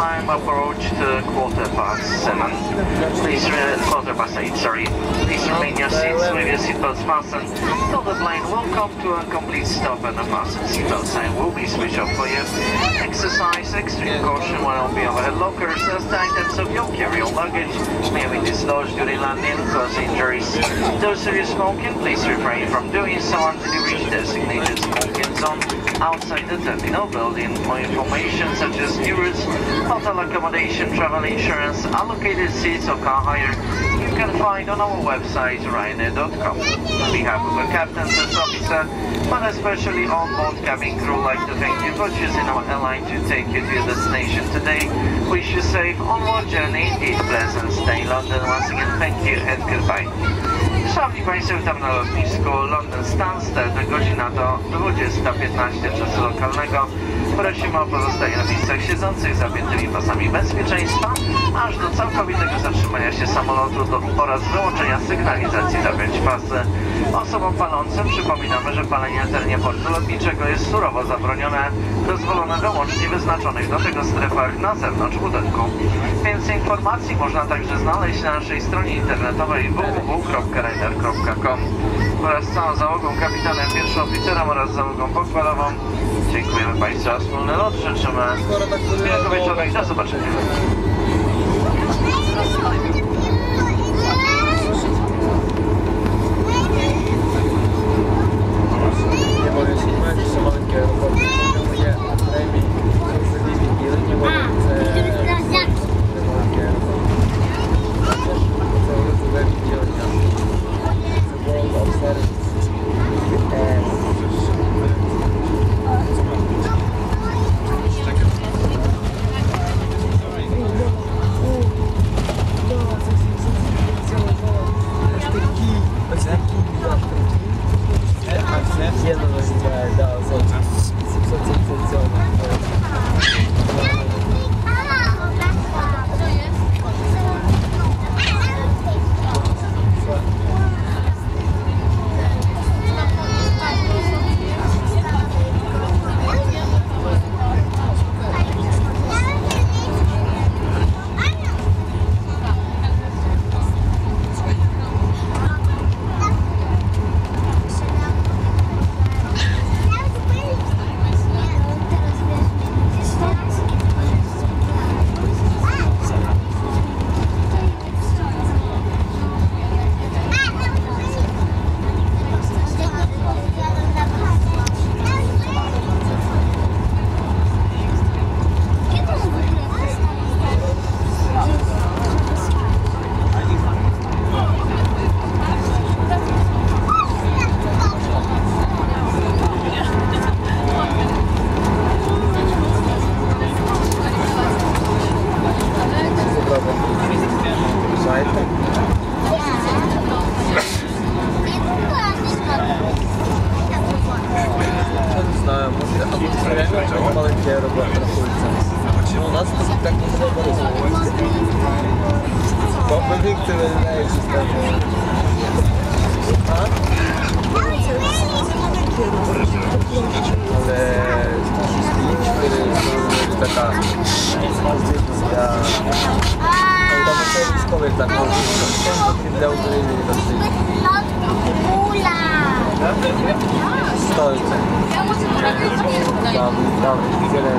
time approached quarter past seven. Please, quarter past eight, sorry. Please remain your seats with your seatbelts fastened till the plane will come to a complete stop and the fasten seatbelt sign will be switched off for you. Exercise extreme caution when opening overhead lockers as the items of your carry-on luggage may be dislodged during landing, cause injuries. Those of you smoking, please refrain from doing so until you reach designated smoking zone outside the terminal building. More information such as new routes, hotel accommodation, travel insurance, allocated seats or car you can find on our website ryanair.com. On behalf of the captain, first officer, but especially on-board cabin crew, like to thank you for choosing our airline to take you to your destination today. Wish you safe onward journey, indeed pleasant stay in London. Once again, thank you and goodbye. Szanowni Państwo, witam na lotnisku London Stansted. Godzina to 20.15 czasu lokalnego. Prosimy o pozostanie na miejscach siedzących zapiętymi pasami bezpieczeństwa, aż do całkowitego zatrzymania się samolotu do, oraz wyłączenia sygnalizacji zapiąć pasy. Osobom palącym przypominamy, że palenie na portu lotniczego jest surowo zabronione, dozwolone wyłącznie wyznaczonych do tego strefach na zewnątrz budynku. Więcej informacji można także znaleźć na naszej stronie internetowej www.rider.com wraz z całą załogą, kapitanem, pierwszym oficerem oraz załogą pokładową. Dziękujemy Państwu wspólny lot, życzymy miłego wieczoru i do zobaczenia. Stanie. A? Ale idź, który to jest taka ja tam jest człowiek tak no, to dla Ukrainy nie dosyć. Stolce. Tam, tam, wiele.